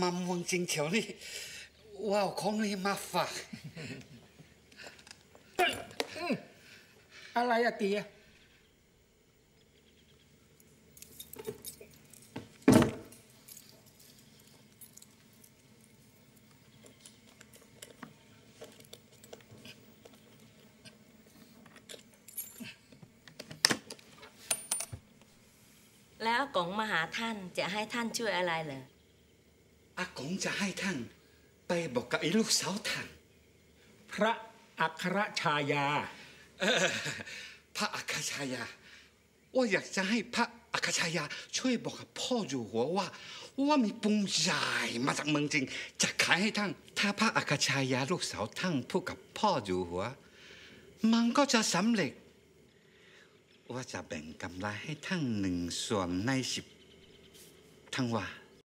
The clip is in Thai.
มะม่วงจริงเขียวนี่ว้าวของนี่มาฝากอะไรอะเตียแล้วกงมาหาท่านจะให้ท่านช่วยอะไรเหรอ อากงจะให้ท่านไปบอกกับไอ้ลูกสาวท่านพระอัครชายาเออพระอัครชายาว่าอยากจะให้พระอัครชายาช่วยบอกกับพ่ออยู่หัวว่า ว่ามีปุงใหญ่มาจากเมืองจริง จะขายให้ท่านถ้าพระอัครชายาลูกสาวท่านพูดกับพ่ออยู่หัว มันก็จะสำเร็จ ว่าจะแบ่งกำไรให้ท่านหนึ่งส่วนในสิบทั้งว่า